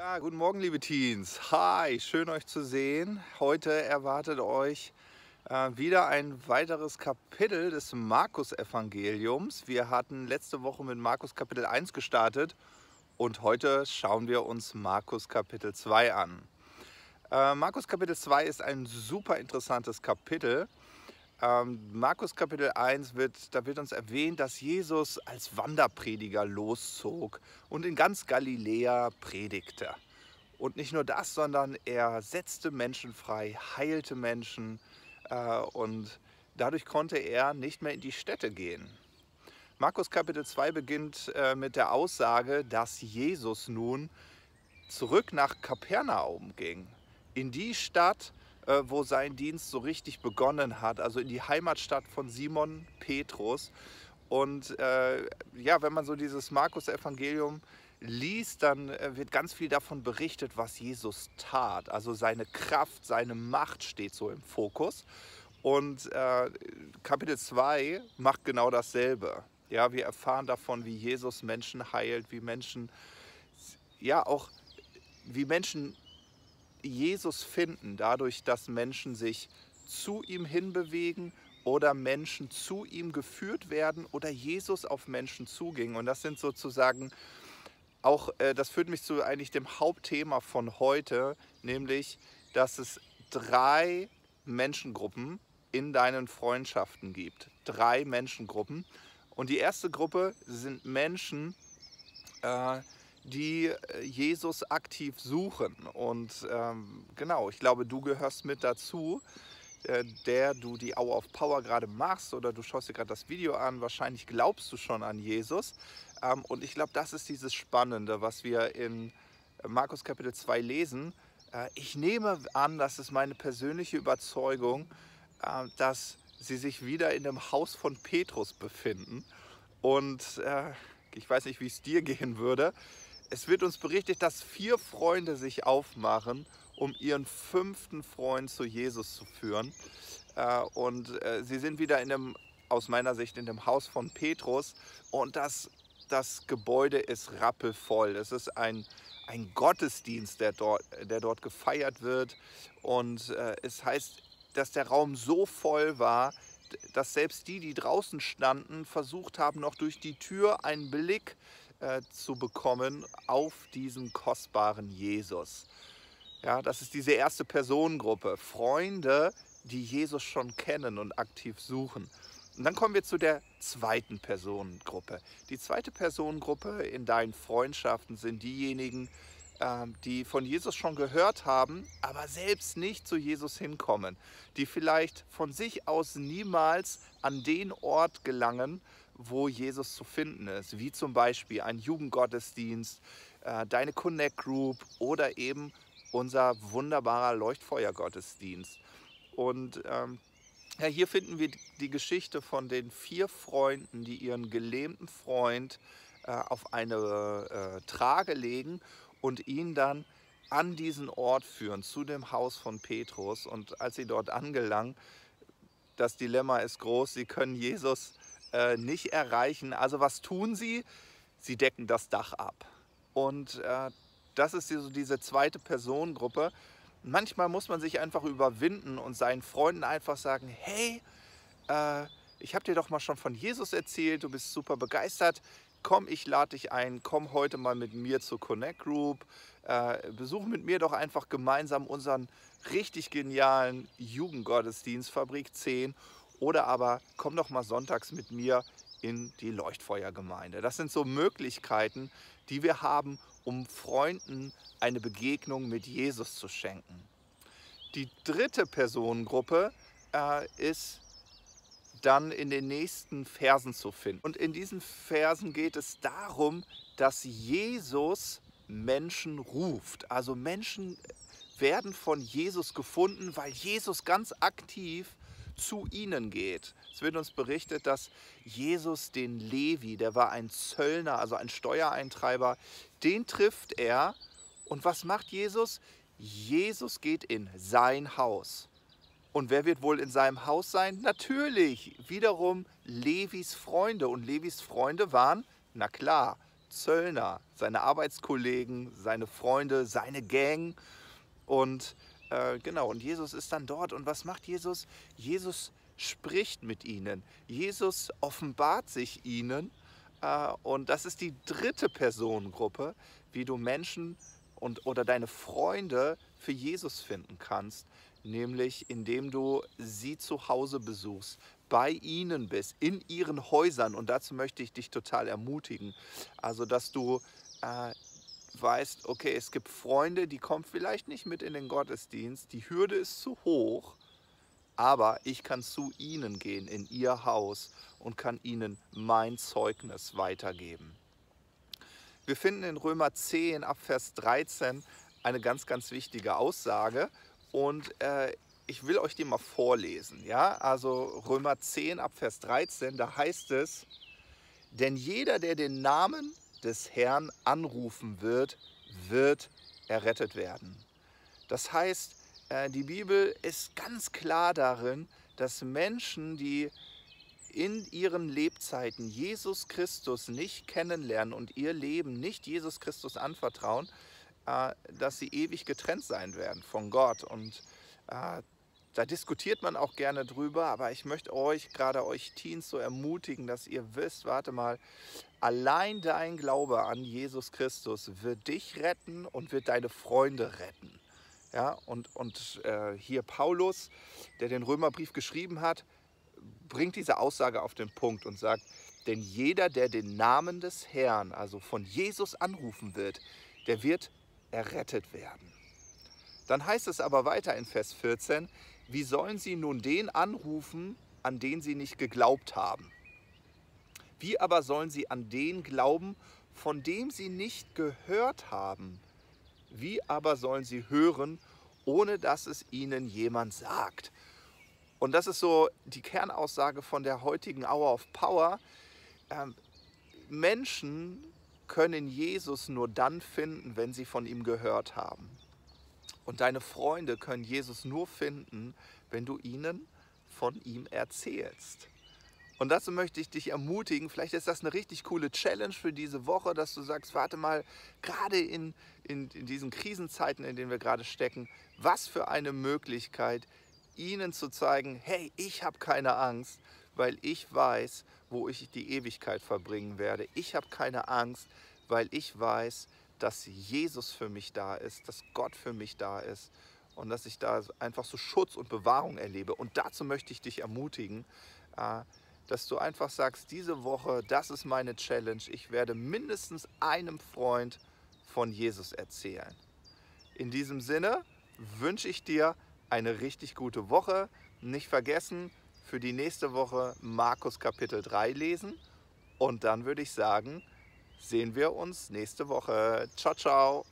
Ja, guten Morgen, liebe Teens. Hi, schön euch zu sehen. Heute erwartet euch äh, wieder ein weiteres Kapitel des Markus-Evangeliums. Wir hatten letzte Woche mit Markus Kapitel 1 gestartet und heute schauen wir uns Markus Kapitel 2 an. Äh, Markus Kapitel 2 ist ein super interessantes Kapitel. Ähm, Markus Kapitel 1 wird, da wird uns erwähnt, dass Jesus als Wanderprediger loszog und in ganz Galiläa predigte. Und nicht nur das, sondern er setzte Menschen frei, heilte Menschen äh, und dadurch konnte er nicht mehr in die Städte gehen. Markus Kapitel 2 beginnt äh, mit der Aussage, dass Jesus nun zurück nach Kapernaum ging, in die Stadt, äh, wo sein Dienst so richtig begonnen hat, also in die Heimatstadt von Simon Petrus. Und äh, ja, wenn man so dieses Markus-Evangelium liest, dann äh, wird ganz viel davon berichtet, was Jesus tat. Also seine Kraft, seine Macht steht so im Fokus. Und äh, Kapitel 2 macht genau dasselbe. Ja, wir erfahren davon, wie Jesus Menschen heilt, wie Menschen, ja auch, wie Menschen Jesus finden, dadurch, dass Menschen sich zu ihm hinbewegen oder Menschen zu ihm geführt werden oder Jesus auf Menschen zuging. Und das sind sozusagen auch, äh, das führt mich zu eigentlich dem Hauptthema von heute, nämlich, dass es drei Menschengruppen in deinen Freundschaften gibt. Drei Menschengruppen. Und die erste Gruppe sind Menschen, äh, die äh, Jesus aktiv suchen. Und ähm, genau, ich glaube, du gehörst mit dazu, äh, der du die Hour of Power gerade machst oder du schaust dir gerade das Video an. Wahrscheinlich glaubst du schon an Jesus. Ähm, und ich glaube, das ist dieses Spannende, was wir in Markus Kapitel 2 lesen. Äh, ich nehme an, das ist meine persönliche Überzeugung, äh, dass sie sich wieder in dem Haus von Petrus befinden. Und äh, ich weiß nicht, wie es dir gehen würde. Es wird uns berichtet, dass vier Freunde sich aufmachen, um ihren fünften Freund zu Jesus zu führen. Äh, und äh, sie sind wieder in dem, aus meiner Sicht, in dem Haus von Petrus. Und das, das Gebäude ist rappelvoll. Es ist ein, ein Gottesdienst, der dort, der dort gefeiert wird. Und äh, es heißt, dass der Raum so voll war, dass selbst die, die draußen standen, versucht haben, noch durch die Tür einen Blick äh, zu bekommen auf diesen kostbaren Jesus. Ja, das ist diese erste Personengruppe. Freunde, die Jesus schon kennen und aktiv suchen. Und dann kommen wir zu der zweiten Personengruppe. Die zweite Personengruppe in deinen Freundschaften sind diejenigen, ähm, die von Jesus schon gehört haben, aber selbst nicht zu Jesus hinkommen. Die vielleicht von sich aus niemals an den Ort gelangen, wo Jesus zu finden ist, wie zum Beispiel ein Jugendgottesdienst, äh, deine Connect Group oder eben unser wunderbarer Leuchtfeuergottesdienst. Und ähm, ja, hier finden wir die Geschichte von den vier Freunden, die ihren gelähmten Freund äh, auf eine äh, Trage legen und ihn dann an diesen Ort führen, zu dem Haus von Petrus. Und als sie dort angelangen, das Dilemma ist groß, sie können Jesus äh, nicht erreichen. Also was tun sie? Sie decken das Dach ab. Und äh, das ist diese, diese zweite Personengruppe. Manchmal muss man sich einfach überwinden und seinen Freunden einfach sagen, hey, äh, ich habe dir doch mal schon von Jesus erzählt, du bist super begeistert. Komm, ich lade dich ein, komm heute mal mit mir zur Connect Group. Äh, besuch mit mir doch einfach gemeinsam unseren richtig genialen Jugendgottesdienst Fabrik 10 oder aber komm doch mal sonntags mit mir in die Leuchtfeuergemeinde. Das sind so Möglichkeiten, die wir haben, um Freunden eine Begegnung mit Jesus zu schenken. Die dritte Personengruppe äh, ist dann in den nächsten Versen zu finden. Und in diesen Versen geht es darum, dass Jesus Menschen ruft. Also Menschen werden von Jesus gefunden, weil Jesus ganz aktiv zu ihnen geht. Es wird uns berichtet, dass Jesus den Levi, der war ein Zöllner, also ein Steuereintreiber, den trifft er. Und was macht Jesus? Jesus geht in sein Haus. Und wer wird wohl in seinem Haus sein? Natürlich, wiederum Levis Freunde. Und Levis Freunde waren, na klar, Zöllner, seine Arbeitskollegen, seine Freunde, seine Gang. Und äh, genau, und Jesus ist dann dort. Und was macht Jesus? Jesus spricht mit ihnen. Jesus offenbart sich ihnen. Äh, und das ist die dritte Personengruppe, wie du Menschen und, oder deine Freunde für Jesus finden kannst. Nämlich indem du sie zu Hause besuchst, bei ihnen bist, in ihren Häusern. Und dazu möchte ich dich total ermutigen. Also, dass du äh, weißt, okay, es gibt Freunde, die kommen vielleicht nicht mit in den Gottesdienst, die Hürde ist zu hoch, aber ich kann zu ihnen gehen, in ihr Haus und kann ihnen mein Zeugnis weitergeben. Wir finden in Römer 10 ab Vers 13 eine ganz, ganz wichtige Aussage und äh, ich will euch die mal vorlesen. Ja? Also Römer 10 ab Vers 13, da heißt es, denn jeder, der den Namen des Herrn anrufen wird, wird errettet werden. Das heißt, äh, die Bibel ist ganz klar darin, dass Menschen, die in ihren Lebzeiten Jesus Christus nicht kennenlernen und ihr Leben nicht Jesus Christus anvertrauen, äh, dass sie ewig getrennt sein werden von Gott. Und äh, da diskutiert man auch gerne drüber, aber ich möchte euch, gerade euch Teens, so ermutigen, dass ihr wisst, warte mal, allein dein Glaube an Jesus Christus wird dich retten und wird deine Freunde retten. Ja, und und äh, hier Paulus, der den Römerbrief geschrieben hat, bringt diese Aussage auf den Punkt und sagt, denn jeder, der den Namen des Herrn, also von Jesus anrufen wird, der wird errettet werden. Dann heißt es aber weiter in Vers 14, wie sollen sie nun den anrufen, an den sie nicht geglaubt haben? Wie aber sollen sie an den glauben, von dem sie nicht gehört haben? Wie aber sollen sie hören, ohne dass es ihnen jemand sagt? Und das ist so die Kernaussage von der heutigen Hour of Power. Ähm, Menschen können Jesus nur dann finden, wenn sie von ihm gehört haben. Und deine Freunde können Jesus nur finden, wenn du ihnen von ihm erzählst. Und dazu möchte ich dich ermutigen, vielleicht ist das eine richtig coole Challenge für diese Woche, dass du sagst, warte mal, gerade in, in, in diesen Krisenzeiten, in denen wir gerade stecken, was für eine Möglichkeit, ihnen zu zeigen, hey, ich habe keine Angst, weil ich weiß, wo ich die Ewigkeit verbringen werde. Ich habe keine Angst, weil ich weiß, dass Jesus für mich da ist, dass Gott für mich da ist und dass ich da einfach so Schutz und Bewahrung erlebe. Und dazu möchte ich dich ermutigen, äh, dass du einfach sagst, diese Woche, das ist meine Challenge. Ich werde mindestens einem Freund von Jesus erzählen. In diesem Sinne wünsche ich dir eine richtig gute Woche. Nicht vergessen, für die nächste Woche Markus Kapitel 3 lesen. Und dann würde ich sagen, sehen wir uns nächste Woche. Ciao, ciao.